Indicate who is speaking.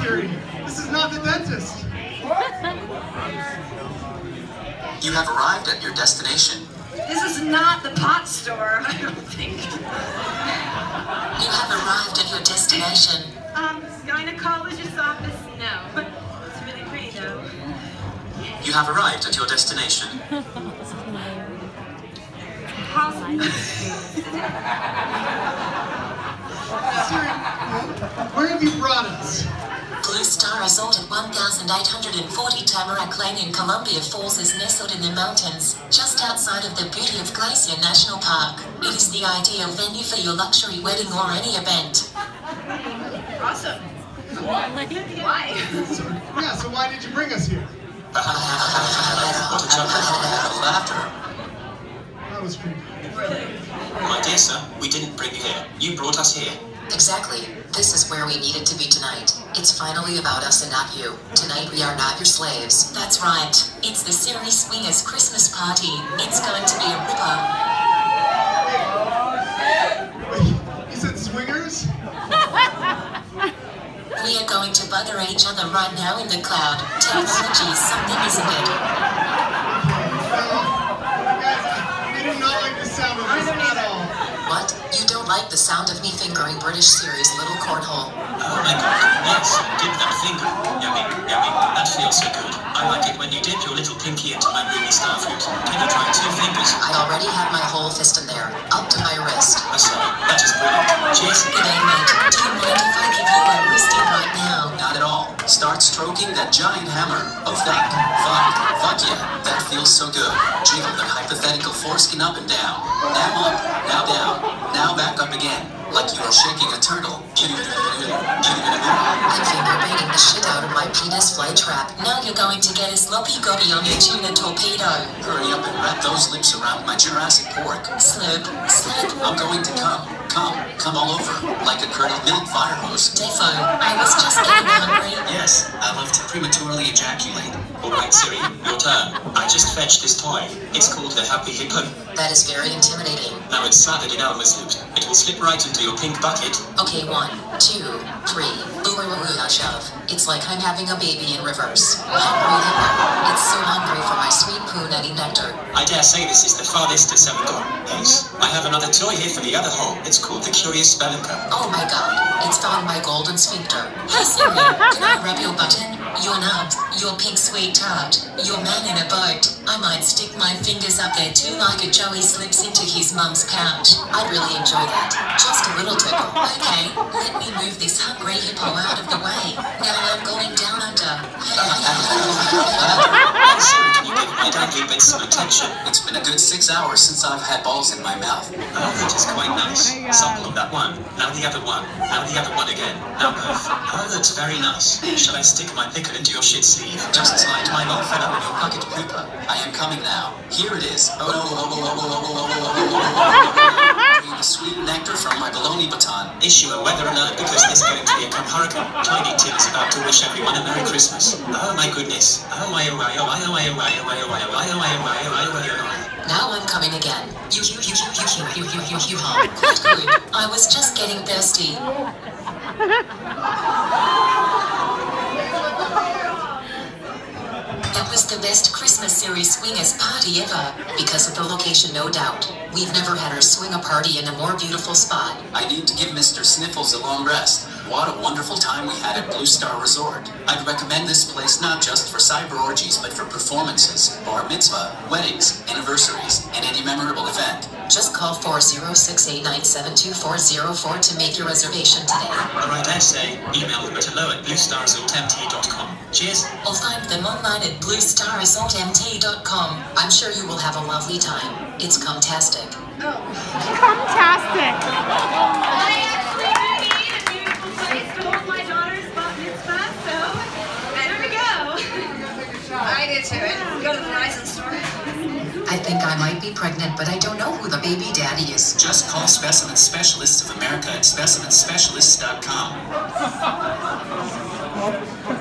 Speaker 1: hearing. This is not the dentist.
Speaker 2: You have arrived at your destination.
Speaker 3: This is not the pot store, I don't think.
Speaker 4: You have arrived at your destination.
Speaker 3: Um, gynecologist's office, no. It's really pretty though.
Speaker 2: You have arrived at your destination.
Speaker 1: Siri, where have you brought us?
Speaker 4: Blue Star Resort at 1,840 Tamarack Lane in Columbia Falls is nestled in the mountains, just outside of the beauty of Glacier National Park. It is the ideal venue for your luxury wedding or any event.
Speaker 3: Awesome. Why?
Speaker 1: So, yeah, so why did you bring us here?
Speaker 2: What a chuckle. Laughter.
Speaker 1: That was creepy.
Speaker 2: My dear sir, we didn't bring you here. You brought us here.
Speaker 4: Exactly. This is where we needed to be tonight. It's finally about us and not you. Tonight we are not your slaves. That's right. It's the Siri Swingers Christmas party. It's going to be a ripper.
Speaker 1: Wait, you said swingers?
Speaker 4: We are going to bugger each other right now in the cloud. Technology is something, isn't it?
Speaker 1: Guys, I do not like the sound of this at all.
Speaker 4: Like the sound of me fingering British Siri's Little Cornhole?
Speaker 2: Oh my god, yes, dip that finger. Yummy, yummy. That feels so good. I like it when you dip your little pinky into my roomy star fruit. Can you try two fingers?
Speaker 4: I already have my whole fist in there, up to my wrist.
Speaker 2: Oh, sorry. That is brilliant. Cheers.
Speaker 4: G'day, mate. Do you mind if I give you a wristy right now?
Speaker 2: Not at all. Start stroking that giant hammer. Oh, fuck. Fuck. Fuck yeah. That feels so good. Jiggle that hypothetical foreskin up and down. Now up. Now down. Now back up again. Like you are shaking a turtle.
Speaker 4: I'm finger baiting the shit out of my penis fly trap. Now you're going to get a sloppy gobby on your tuna torpedo.
Speaker 2: Hurry up and wrap those lips around my Jurassic pork.
Speaker 4: Slurp, slurp.
Speaker 2: I'm going to come. Come. Come all over. Like a curdled milk fire hose.
Speaker 4: Defo, I was just getting hungry.
Speaker 2: Yes, I love to prematurely ejaculate. Alright, Siri, your turn. I just fetched this toy. It's called the Happy Hippo.
Speaker 4: That is very intimidating.
Speaker 2: Now it's slathered in Elmer's loot. It will slip right into your pink bucket.
Speaker 4: Okay, one, two, three. Ooh, shove. It's like I'm having a baby in reverse. Hungry hippo. It's so hungry for my sweet poo nutty nectar.
Speaker 2: I dare say this is the farthest it's ever gone. Yes. I have another toy here for the other hole. It's called the Curious Spelunker.
Speaker 4: Oh my god, it's found my golden sphincter. Hey Siri, can I rub your button? Your nut, your pink sweet tart, your man in a boat. I might stick my fingers up there too like a Joey slips into his mum's pouch. I'd really enjoy that. Just a little tickle. Okay, let me move this hungry hippo out of the way. Now I'm going down under.
Speaker 2: Hey, Siri, can you give my dangly bits some attention? It's been a good six hours since I've had balls in my mouth. Oh, that is quite nice. Sample of that one. Now the other one. Now the other one again. Now both. Oh, that's very nice. Shall I stick my picker into your shit sleeve? Just slide my long fed up in your pocket pooper. I am coming now. Here it is. Oh, no, oh, oh, oh, oh, oh, oh, oh, oh, oh. The sweet nectar from my baloney baton. Issue a weather alert because there's going to be a hurricane. Tiny Tim is about to wish everyone a Merry Christmas. Oh my goodness. Oh my oh my oh my oh my oh my oh my oh my oh my oh my oh my oh my oh my oh my
Speaker 4: Now I'm coming again. You, you, you, you, you, you, you, you, you, huh? Quite good. I was just getting thirsty. Was the best Christmas Siri swingers party ever. Because of the location, no doubt. We've never had our swinger party in a more beautiful spot.
Speaker 2: I need to give Mr. Sniffles a long rest. What a wonderful time we had at Blue Star Resort. I'd recommend this place not just for cyber orgies, but for performances, bar mitzvah, weddings, anniversaries, and any memorable event.
Speaker 4: Just call 406-897-2404 to make your reservation today.
Speaker 2: Alright, I say, email them at hello at bluestarresortmt.com. Cheers.
Speaker 4: Or find them online at bluestarresortmt.com. I'm sure you will have a lovely time. It's comtastic. Oh.
Speaker 5: Fantastic.
Speaker 3: I actually do need a beautiful place to hold my daughter's bat mitzvah, so there we go. I did go to the Verizon store.
Speaker 4: I think I might be pregnant, but I don't know who the baby daddy is.
Speaker 2: Just call Specimen Specialists of America at specimenspecialists.com.